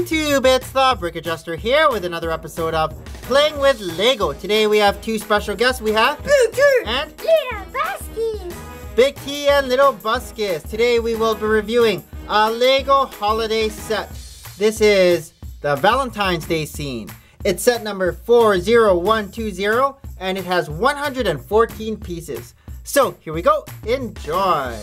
YouTube, it's the Brick Adjuster here with another episode of Playing with Lego. Today we have two special guests. We have Big T and Little Buskus. Big T and Little Buskus. Today we will be reviewing a Lego holiday set. This is the Valentine's Day scene. It's set number 40120 and it has 114 pieces. So here we go. Enjoy.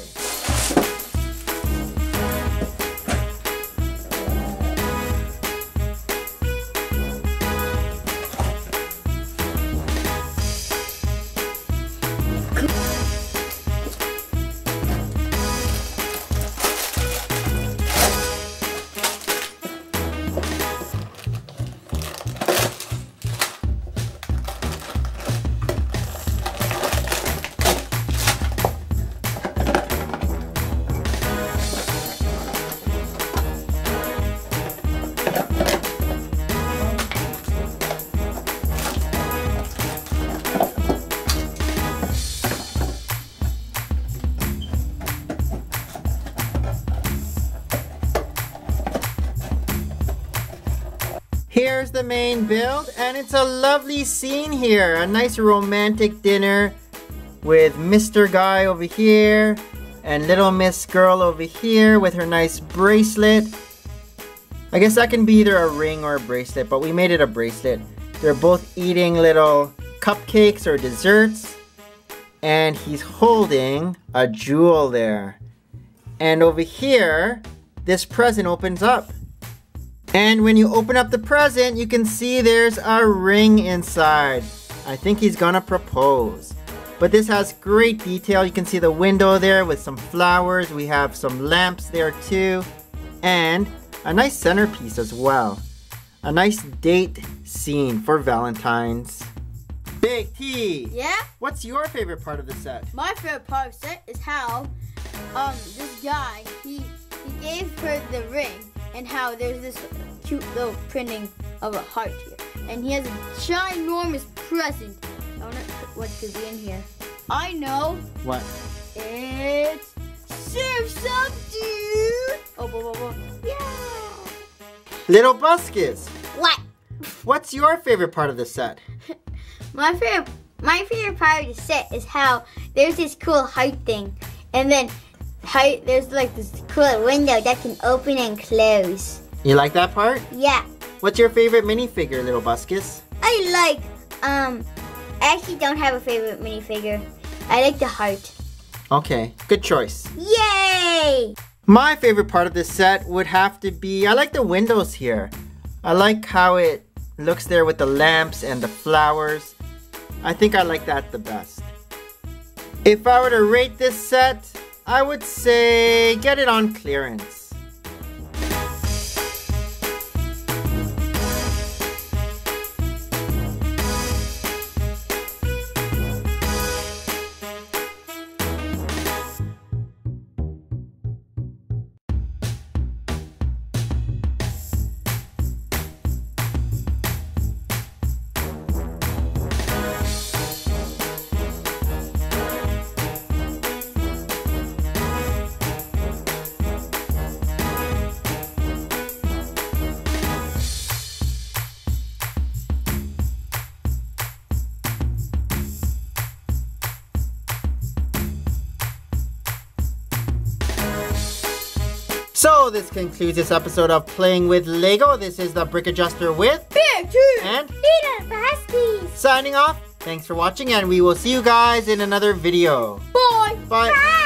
Here's the main build, and it's a lovely scene here. A nice romantic dinner with Mr. Guy over here and little Miss Girl over here with her nice bracelet. I guess that can be either a ring or a bracelet, but we made it a bracelet. They're both eating little cupcakes or desserts, and he's holding a jewel there. And over here, this present opens up. And when you open up the present, you can see there's a ring inside. I think he's gonna propose. But this has great detail. You can see the window there with some flowers. We have some lamps there too. And a nice centerpiece as well. A nice date scene for Valentine's. Big T! Yeah? What's your favorite part of the set? My favorite part of the set is how um this guy he he gave her the ring and how there's this cute little printing of a heart here. And he has a ginormous present. I wonder what could be in here. I know. What? It's Surf's Up Dude! Oh, whoa, whoa, whoa. Yeah! Little Buskus! What? What's your favorite part of the set? My favorite, my favorite part of the set is how there's this cool height thing, and then height there's like this cool window that can open and close. You like that part? Yeah, What's your favorite minifigure, Little Buskus? I like. Um, I actually don't have a favorite minifigure. I like the heart. Okay, good choice. Yay! My favorite part of this set would have to be I like the windows here. I like how it looks there with the lamps and the flowers. I think I like that the best. If I were to rate this set, I would say get it on clearance. So this concludes this episode of Playing with Lego. This is the Brick Adjuster with Big T and little Buskus. signing off. Thanks for watching and we will see you guys in another video. Bye. Bye.